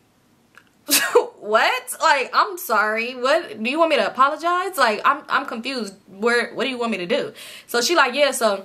[LAUGHS] what? Like i'm sorry. What? Do you want me to apologize? Like i'm i'm confused. Where what do you want me to do? So she like yeah so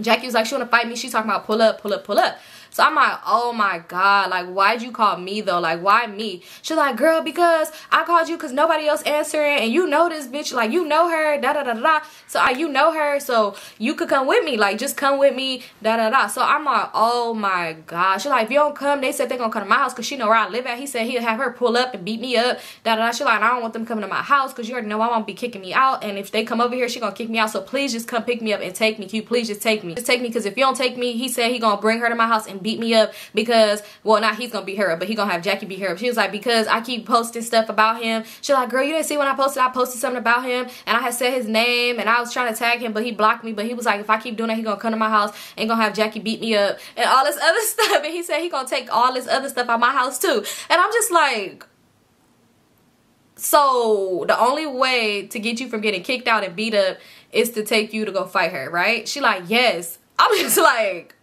jackie was like she want to fight me. She's talking about pull up pull up pull up so I'm like, oh my God, like, why'd you call me though? Like, why me? She's like, girl, because I called you because nobody else answering and you know this bitch, like, you know her, da da da da. So I, you know her, so you could come with me, like, just come with me, da da da. So I'm like, oh my God. She's like, if you don't come, they said they're gonna come to my house because she know where I live at. He said he'll have her pull up and beat me up, da da da. She's like, I don't want them coming to my house because you already know I won't be kicking me out. And if they come over here, she gonna kick me out. So please just come pick me up and take me. Can you please just take me? Just take me because if you don't take me, he said he gonna bring her to my house and beat me up because well not he's gonna beat her up but he gonna have Jackie beat her up. She was like because I keep posting stuff about him. She's like girl you didn't see when I posted I posted something about him and I had said his name and I was trying to tag him but he blocked me. But he was like if I keep doing that he gonna come to my house and gonna have Jackie beat me up and all this [LAUGHS] other stuff. And he said he gonna take all this other stuff out my house too. And I'm just like so the only way to get you from getting kicked out and beat up is to take you to go fight her, right? She like, yes. [LAUGHS] I'm just like,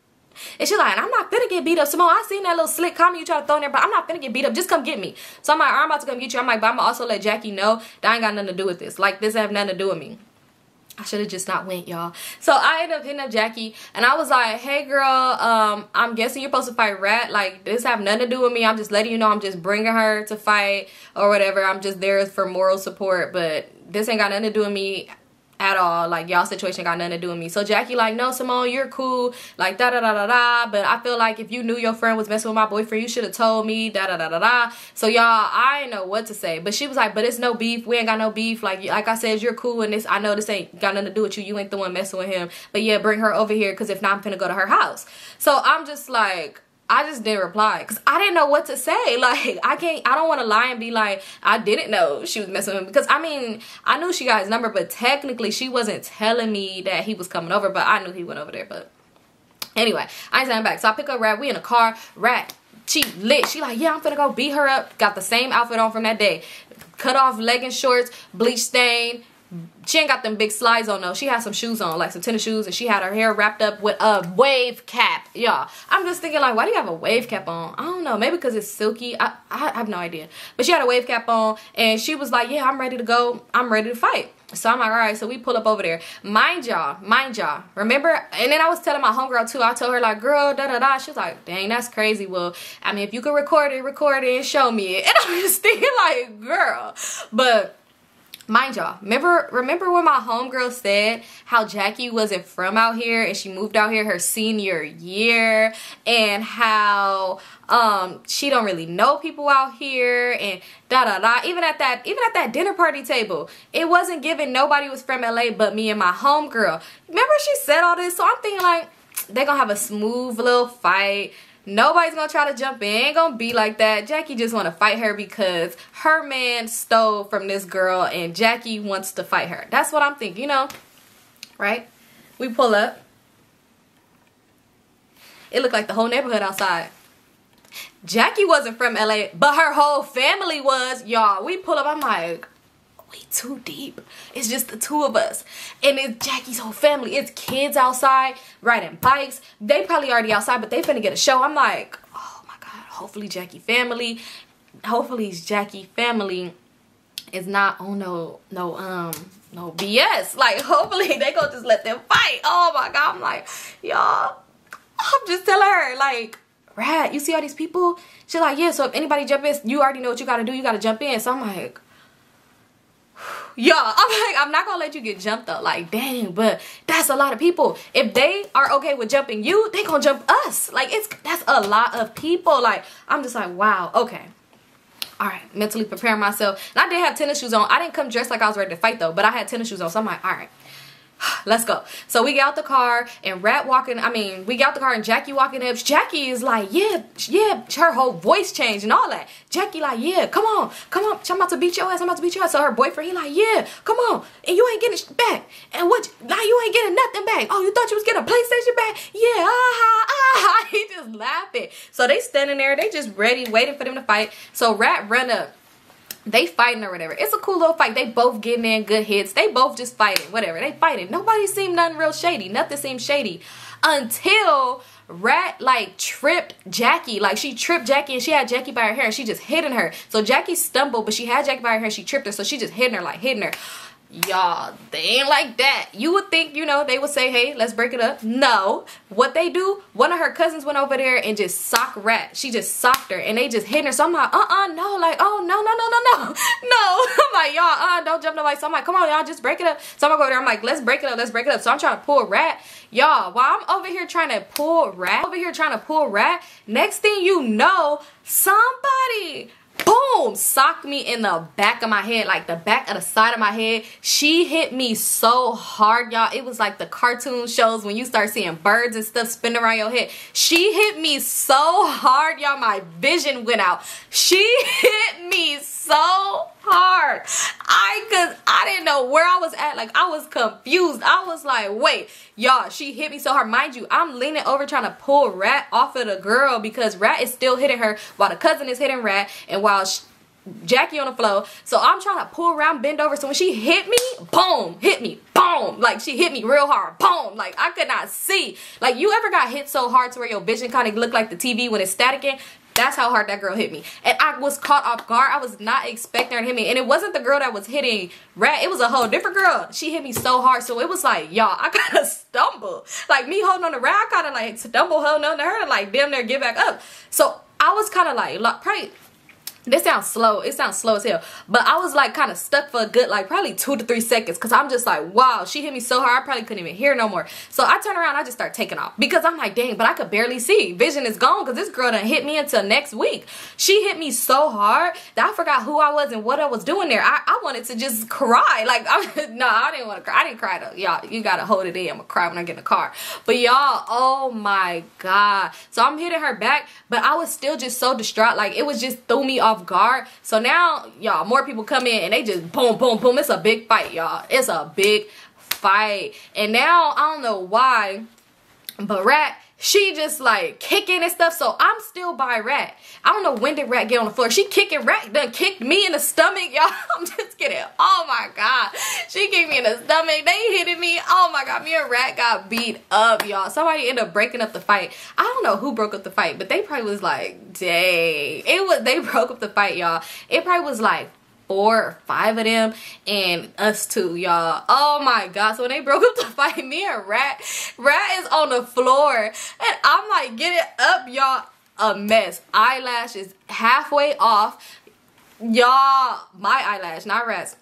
and she's like, I'm not finna get beat up. Symone, I seen that little slick comment you try to throw in there, but I'm not finna get beat up. Just come get me. So I'm like, I'm about to come get you. I'm like, but I'm gonna also let Jackie know that I ain't got nothing to do with this. Like, this have nothing to do with me. I should have just not went, y'all. So I ended up hitting up Jackie, and I was like, hey, girl, um, I'm guessing you're supposed to fight Rat. Like, this have nothing to do with me. I'm just letting you know I'm just bringing her to fight or whatever. I'm just there for moral support, but this ain't got nothing to do with me at all. Like y'all situation got nothing to do with me. So Jackie like, no Symone, you're cool. Like da da da da da. But I feel like if you knew your friend was messing with my boyfriend, you should have told me. Da da da da da. So y'all, I ain't know what to say. But she was like, but it's no beef. We ain't got no beef. Like like I said, you're cool and this. I know this ain't got nothing to do with you. You ain't the one messing with him. But yeah, bring her over here because if not, I'm finna go to her house. So I'm just like I just didn't reply because I didn't know what to say. [LAUGHS] Like, I can't, I don't want to lie and be like, I didn't know she was messing with him. Because, I mean, I knew she got his number, but technically she wasn't telling me that he was coming over, but I knew he went over there. But anyway, I ain't saying back. So I pick up Rat. We in a car. Rat, she lit. She like, yeah, I'm finna go beat her up. Got the same outfit on from that day. Cut off legging shorts, bleach stain, she ain't got them big slides on though. She had some shoes on, like some tennis shoes, and she had her hair wrapped up with a wave cap. Y'all, I'm just thinking like, why do you have a wave cap on? I don't know. Maybe because it's silky. I, I have no idea. But she had a wave cap on, and she was like, yeah, I'm ready to go. I'm ready to fight. So I'm like, all right, so we pull up over there. Mind y'all, mind y'all. Remember? And then I was telling my homegirl too. I told her like, girl, da da da. She was like, dang, that's crazy. Well, I mean, if you could record it, record it and show me it. [LAUGHS] And I'm just thinking like, girl. But mind y'all remember remember when my homegirl said how jackie wasn't from out here and she moved out here her senior year? And how um she don't really know people out here and da da da. Even at that even at that dinner party table it wasn't given nobody was from la but me and my homegirl. Remember she said all this? So i'm thinking like they're gonna have a smooth little fight Nobody's gonna try to jump in. Ain't gonna be like that. Jackie just wanna fight her because her man stole from this girl and Jackie wants to fight her. That's what I'm thinking, you know? Right? We pull up. It looked like the whole neighborhood outside. Jackie wasn't from LA, but her whole family was. Y'all, we pull up, I'm like, we too deep. It's just the two of us. And it's Jackie's whole family. It's kids outside riding bikes. They probably already outside, but they finna get a show. I'm like, oh my God, hopefully Jackie family, hopefully Jackie family is not on no, no, um, no BS. Like, hopefully [LAUGHS] they gonna just let them fight. Oh my God, I'm like, y'all, I'm just telling her, like, Rat, you see all these people? She's like, yeah, so if anybody jump in, you already know what you gotta do. You gotta jump in. So I'm like, yeah, I'm [LAUGHS] like, I'm not gonna let you get jumped up. Like, dang, but that's a lot of people. If they are okay with jumping you, they gonna jump us. Like, it's that's a lot of people. Like, I'm just like, wow, okay. All right, mentally preparing myself. And I did have tennis shoes on. I didn't come dressed like I was ready to fight though, but I had tennis shoes on. So I'm like, all right, [SIGHS] let's go. So we get out the car and Rat walking, I mean, we get out the car and Jackie walking up. Jackie is like, yeah, yeah, her whole voice changed and all that. Jackie like, yeah, come on, come on, I'm about to beat your ass, I'm about to beat your ass. So her boyfriend, he like, yeah, come on, and you ain't getting back. And what, now you ain't getting nothing back. Oh, you thought you was getting a PlayStation back? Yeah, ah, ah, [LAUGHS] he just laughing. So they standing there, they just ready, waiting for them to fight. So Rat run up they fighting or whatever. It's a cool little fight. They both getting in good hits. They both just fighting, whatever. They fighting. Nobody seemed nothing real shady. Nothing seemed shady until Rat like tripped Jackie. Like she tripped Jackie and she had Jackie by her hair and she just hitting her. So Jackie stumbled, but she had Jackie by her hair. She tripped her, so she just hitting her, like hitting her y'all they ain't like that. You would think you know they would say hey let's break it up. No. What they do one of her cousins went over there and just sock rat she just socked her and they just hit her. So i'm like uh-uh no. Like oh no no no no no. [LAUGHS] No. I'm like y'all uh don't jump nobody. So i'm like come on y'all just break it up. So i'm go there. I'm like let's break it up let's break it up. So i'm trying to pull rat. Y'all while i'm over here trying to pull rat over here trying to pull rat next thing you know somebody boom, socked me in the back of my head, like the back of the side of my head. She hit me so hard, y'all. It was like the cartoon shows when you start seeing birds and stuff spinning around your head. She hit me so hard, y'all. My vision went out. She [LAUGHS] hit me so hard. I cause I didn't know where I was at. Like I was confused. I was like, wait, y'all, she hit me so hard. Mind you, I'm leaning over trying to pull Rat off of the girl because Rat is still hitting her while the cousin is hitting Rat and while she, Jackie on the floor. So I'm trying to pull around, bend over. So when she hit me, boom, hit me, boom. Like she hit me real hard, boom. Like I could not see. Like you ever got hit so hard to where your vision kind of looked like the TV when it's staticking? That's how hard that girl hit me. And I was caught off guard. I was not expecting her to hit me. And it wasn't the girl that was hitting Rat. It was a whole different girl. She hit me so hard. So it was like, y'all, I [LAUGHS] kind of stumbled. Like me holding on to Rat, I kind of like stumble holding on to her. Like damn near get back up. So I was kind of like, like, probably this sounds slow. It sounds slow as hell. But i was like kind of stuck for a good like probably two to three seconds because i'm just like wow she hit me so hard i probably couldn't even hear no more. So i turn around i just start taking off. Because i'm like dang but i could barely see. Vision is gone because this girl done hit me until next week. She hit me so hard that i forgot who i was and what i was doing there. I, I wanted to just cry. [LAUGHS] Like I, [LAUGHS] no i didn't want to cry. I didn't cry though. Y'all you gotta hold it in. I'm gonna cry when i get in the car. But y'all oh my god. So i'm hitting her back but i was still just so distraught. Like it was just threw me off off guard. So now, y'all, more people come in and they just boom, boom, boom. It's a big fight, y'all. It's a big fight. And now, I don't know why, but Rat she just like kicking and stuff. So I'm still by Rat. I don't know when did Rat get on the floor. She kicking Rat done kicked me in the stomach, [LAUGHS] y'all. I'm just kidding. Oh my god. She kicked me in the stomach. They hitting me. Oh my god. Me and Rat got beat up, y'all. Somebody ended up breaking up the fight. I don't know who broke up the fight, but they probably was like, dang. It was they [LAUGHS] broke up the fight, y'all. It probably was like four or five of them and us two y'all. Oh my god so when they broke up the [LAUGHS] fight me and rat rat is on the floor. And i'm like get it up y'all. A mess. Eyelashes halfway off. Y'all my eyelash not rats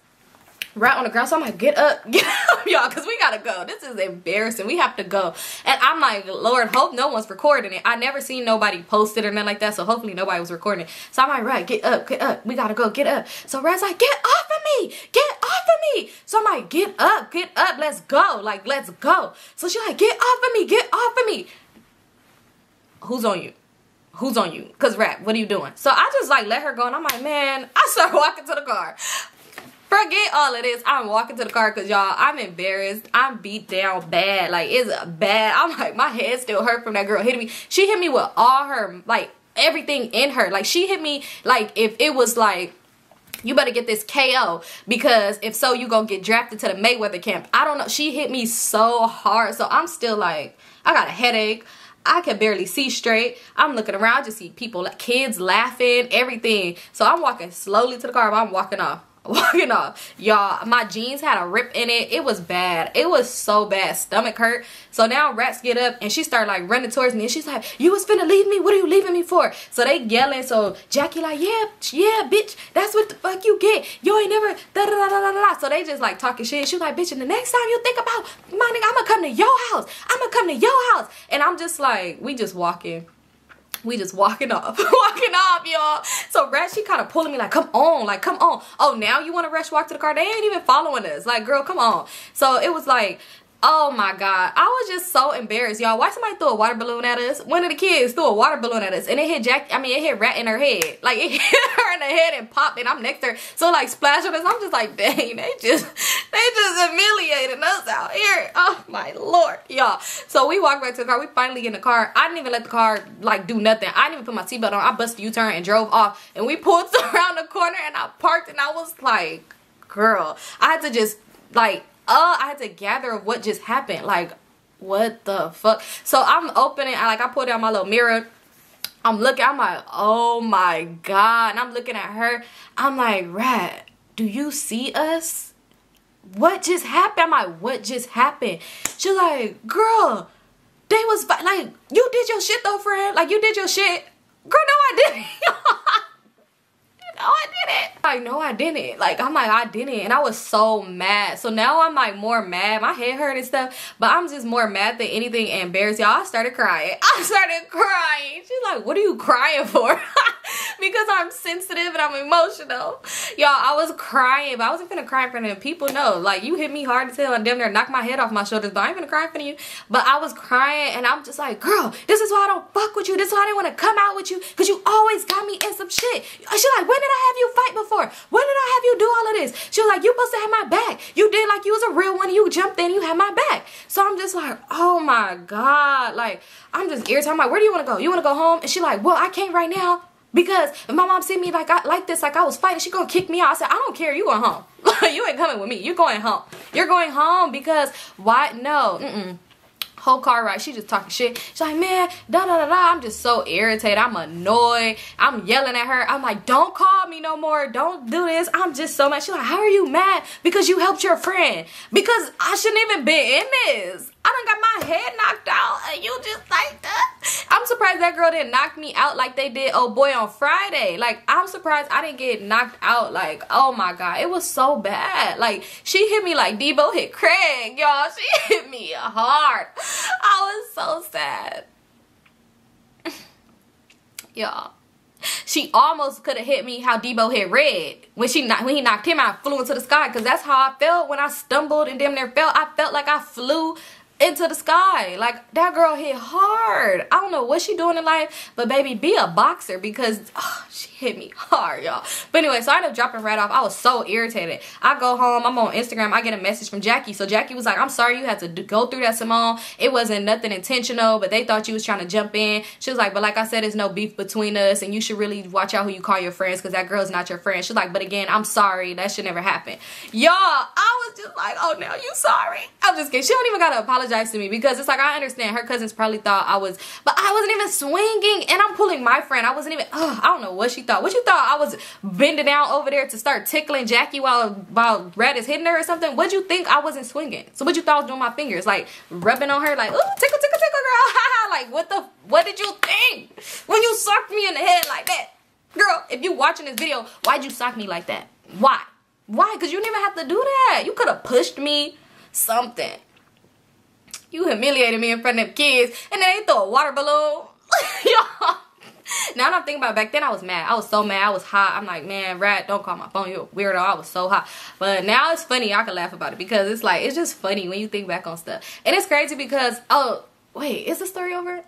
right on the ground. So I'm like, get up, [LAUGHS] get up, y'all, because we gotta go. This is embarrassing. We have to go. And I'm like, Lord, hope no one's recording it. I never seen nobody post it or nothing like that, so hopefully nobody was recording it. So I'm like, right, get up, get up. We gotta go, get up. So Red's like, get off of me, get off of me. So I'm like, get up, get up, let's go. Like, let's go. So she's like, get off of me, get off of me. Who's on you? Who's on you? Cause rap, what are you doing? So I just like let her go and I'm like, man, I start walking to the car forget all of this. I'm walking to the car because y'all, I'm embarrassed. I'm beat down bad. Like it's bad. I'm like my head still hurt from that girl hitting me. She hit me with all her like everything in her. Like she hit me like if it was like you better get this KO because if so, you gonna get drafted to the Mayweather camp. I don't know. She hit me so hard. So I'm still like, I got a headache. I can barely see straight. I'm looking around, just see people, kids laughing, everything. So I'm walking slowly to the car, but I'm walking off. [LAUGHS] walking off y'all my jeans had a rip in it. It was bad. It was so bad. Stomach hurt. So now rats get up and she started like running towards me. And she's like you was finna leave me? What are you leaving me for? So they yelling. So jackie like yeah yeah bitch. That's what the fuck you get. You ain't never da da da da da da so they just like talking shit. She's like bitch and the next time you think about my nigga i'm gonna come to your house. I'm gonna come to your house. And i'm just like we just walking we just walking off [LAUGHS] walking off y'all. So Rat she kind of pulling me like come on like come on. Oh now you want to rush walk to the car? They ain't even following us. Like girl come on. So it was like Oh my god. I was just so embarrassed, y'all. Why somebody threw a water balloon at us? One of the kids threw a water balloon at us and it hit Jack I mean it hit Rat in her head. Like it [LAUGHS] hit her in the head and popped and I'm next to her. So like splash on us. I'm just like, dang, they just [LAUGHS] they just humiliating us out here. Oh my lord. Y'all. So we walked back to the car. We finally get in the car. I didn't even let the car like do nothing. I didn't even put my seatbelt on. I busted U-turn and drove off. And we pulled [LAUGHS] around the corner and I parked and I was like, girl, I had to just like uh, I had to gather what just happened. Like, what the fuck? So I'm opening, I like I put down my little mirror. I'm looking, I'm like, oh my god. And I'm looking at her. I'm like, Rat, do you see us? What just happened? I'm like, what just happened? She's like, girl, they was like, you did your shit though, friend. Like, you did your shit. Girl, no, I didn't. [LAUGHS] no, I didn't. Like, no, I didn't. Like, I'm like, I didn't. And I was so mad. So now I'm like more mad. My head hurt and stuff. But I'm just more mad than anything embarrassed. Y'all, I started crying. [LAUGHS] I started crying. She's like, what are you crying for? [LAUGHS] because I'm sensitive and I'm emotional. Y'all, I was crying, but I wasn't gonna cry in front of them. People know, like, you hit me hard to tell and damn near knock my head off my shoulders, but I ain't gonna cry in front of you. But I was crying and I'm just like, girl, this is why I don't fuck with you. This is why I didn't want to come out with you because you always got me in some shit. She's like, when did I have you fight before? When did I have you do all of this? She was like, you supposed to have my back. You did like you was a real one. You jumped in, you had my back. So I'm just like, oh my God. Like, I'm just irritated. I'm like, where do you want to go? You want to go home? And she like, well, I can't right now because if my mom see me like I like this, like I was fighting, she gonna kick me out. I said, I don't care, you going home. [LAUGHS] you ain't coming with me. You're going home. You're going home because why no, mm-mm whole car ride. She just talking shit. She's like man da da da da. I'm just so irritated. I'm annoyed. I'm yelling at her. I'm like don't call me no more. Don't do this. I'm just so mad. She's like how are you mad? Because you helped your friend. Because i shouldn't even be in this I done got my head knocked out and you just like that. I'm surprised that girl didn't knock me out like they did oh boy on Friday. Like I'm surprised I didn't get knocked out like oh my god. It was so bad. Like she hit me like Debo hit Craig, y'all. She [LAUGHS] hit me hard. I was so sad. [LAUGHS] y'all. She almost could have hit me how Debo hit Red when she when he knocked him out, flew into the sky. Cause that's how I felt when I stumbled and damn near fell. I felt like I flew into the sky. Like that girl hit hard. I don't know what she doing in life, but baby, be a boxer because oh, she hit me hard, y'all. But anyway, so I ended up dropping right off. I was so irritated. I go home, I'm on Instagram, I get a message from Jackie. So Jackie was like, I'm sorry you had to go through that, Symone. It wasn't nothing intentional, but they thought you was trying to jump in. She was like, but like I said, there's no beef between us, and you should really watch out who you call your friends because that girl's not your friend. She's like, but again, I'm sorry. That should never happen. Y'all, I was just like, oh, now you sorry. I'm just kidding. She don't even gotta apologize to me because it's like, I understand her cousins probably thought I was, but I wasn't even swinging, and I'm pulling my friend. I wasn't even, I don't know what she thought. What you thought? I was bending down over there to start tickling Jackie while while Red is hitting her or something? What'd you think I wasn't swinging? So what you thought I was doing my fingers? Like rubbing on her like, ooh, tickle, tickle, tickle, girl. [LAUGHS] like what the, what did you think? When you sucked me in the head like that? Girl, if you watching this video, why'd you sock me like that? Why? Why? Because you didn't even have to do that. You could have pushed me something. You humiliated me in front of kids and then they throw a water balloon. [LAUGHS] Now I'm thinking about it, back then I was mad. I was so mad. I was hot. I'm like, man, rat, don't call my phone. You're a weirdo. I was so hot. But now it's funny. I can laugh about it because it's like, it's just funny when you think back on stuff. And it's crazy because, oh, wait, is the story over?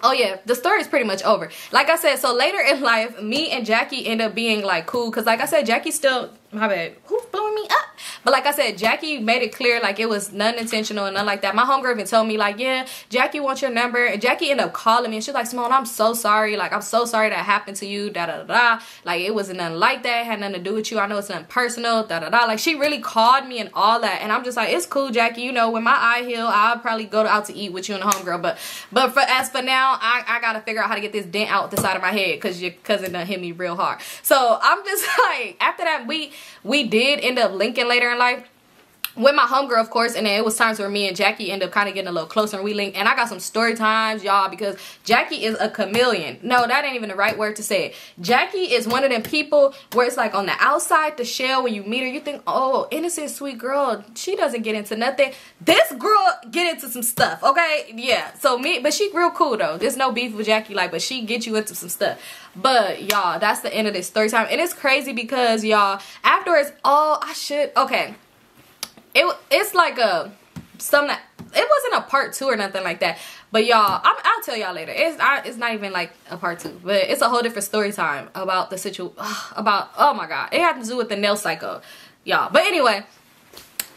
Oh yeah, the story is pretty much over. Like I said, so later in life, me and Jackie end up being like cool. Cause like I said, Jackie still, my bad. Who blowing me up. But like I said, Jackie made it clear like it was none intentional and nothing like that. My homegirl even told me like, yeah, Jackie wants your number. And Jackie ended up calling me and she's like, Symone, I'm so sorry. Like, I'm so sorry that happened to you. Da da da. Like, it wasn't nothing like that. It had nothing to do with you. I know it's nothing personal. Da da da. Like, she really called me and all that. And I'm just like, it's cool, Jackie. You know, when my eye heal, I'll probably go out to eat with you and the homegirl. But but for as for now, I, I gotta figure out how to get this dent out the side of my head because your cousin done hit me real hard. So I'm just [LAUGHS] like, after that, we we did end up linking later in life with my homegirl, of course, and then it was times where me and Jackie ended up kind of getting a little closer and we linked. And I got some story times, y'all, because Jackie is a chameleon. No, that ain't even the right word to say it. Jackie is one of them people where it's like on the outside, the shell, when you meet her, you think, oh, innocent, sweet girl. She doesn't get into nothing. This girl get into some stuff, okay? Yeah, so me, but she real cool, though. There's no beef with Jackie, like, but she get you into some stuff. But, y'all, that's the end of this story time. And it's crazy because, y'all, afterwards, oh, I should, okay it it's like a some it wasn't a part two or nothing like that. But y'all, I'll tell y'all later. It's I, it's not even like a part two, but it's a whole different story time about the situation. [SIGHS] About oh my god, it had to do with the nail cycle, y'all. But anyway,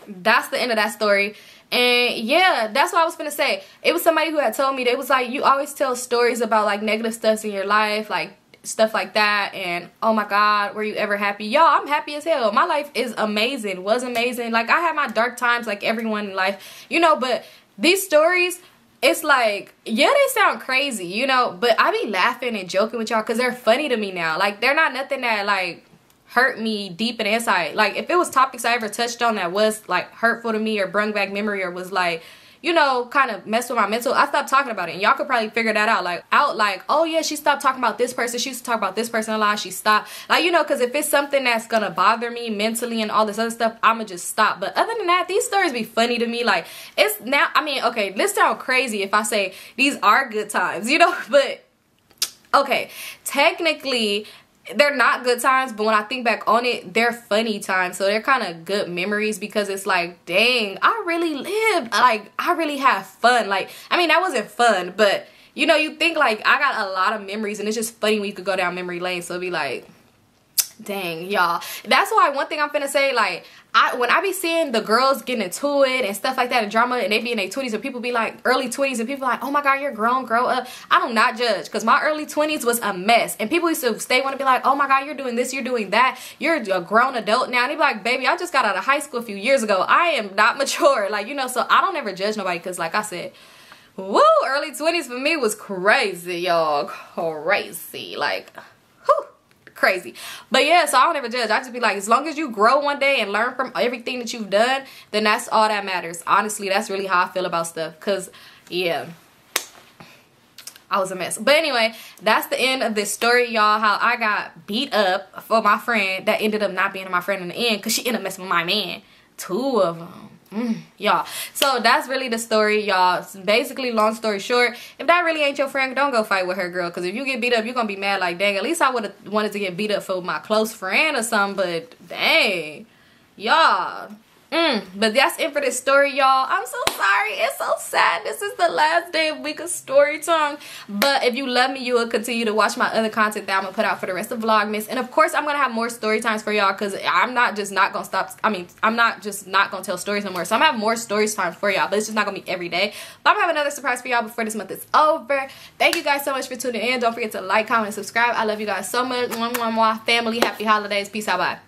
that's the end of that story. And yeah, that's what I was gonna say. It was somebody who had told me they was like you always tell stories about like negative stuff in your life, like stuff like that and oh my god were you ever happy? Y'all i'm happy as hell. My life is amazing was amazing. Like i had my dark times like everyone in life you know but these stories it's like yeah they sound crazy you know but i be laughing and joking with y'all because they're funny to me now. Like they're not nothing that like hurt me deep in the inside. Like if it was topics i ever touched on that was like hurtful to me or brung back memory or was like you know, kind of mess with my mental, I stopped talking about it. And y'all could probably figure that out. Like, out like, oh yeah, she stopped talking about this person. She used to talk about this person a lot. She stopped. Like, you know, because if it's something that's going to bother me mentally and all this other stuff, I'm going to just stop. But other than that, these stories be funny to me. Like, it's now, I mean, okay, this sound crazy if I say these are good times, you know, [LAUGHS] but okay, technically they're not good times but when i think back on it they're funny times. So they're kind of good memories because it's like dang i really lived. Like i really have fun. Like i mean that wasn't fun but you know you think like i got a lot of memories and it's just funny when you could go down memory lane. So it'd be like dang y'all. That's why one thing i'm gonna say like I when I be seeing the girls getting into it and stuff like that and drama and they be in their 20s and people be like early 20s and people like oh my god you're grown grow up. I do not judge because my early 20s was a mess. And people used to stay want to be like oh my god you're doing this you're doing that. You're a grown adult now. And they be like baby I just got out of high school a few years ago. I am not [LAUGHS] mature. Like you know so I don't ever judge nobody because like I said woo early 20s for me was crazy y'all. Crazy like crazy. But yeah, so I don't ever judge. I just be like, as long as you grow one day and learn from everything that you've done, then that's all that matters. Honestly, that's really how I feel about stuff. Cause yeah. I was a mess. But anyway, that's the end of this story, y'all. How I got beat up for my friend that ended up not being my friend in the end because she ended up messing with my man. Two of them. Mm, y'all. So that's really the story y'all. Basically long story short if that really ain't your friend don't go fight with her girl. Because if you get beat up you're gonna be mad like dang at least i would have wanted to get beat up for my close friend or something. But dang y'all Mm, but that's it for this story, y'all. I'm so sorry. It's so sad. This is the last day of week of story time. But if you love me, you will continue to watch my other content that I'm going to put out for the rest of Vlogmas. And of course, I'm going to have more story times for y'all because I'm not just not going to stop. I mean, I'm not just not going to tell stories no more. So I'm going to have more stories time for y'all. But it's just not going to be every day. But I'm going to have another surprise for y'all before this month is over. Thank you guys so much for tuning in. Don't forget to like, comment, and subscribe. I love you guys so much. Mwah, mwah, mwah. Family, happy holidays. Peace out. Bye.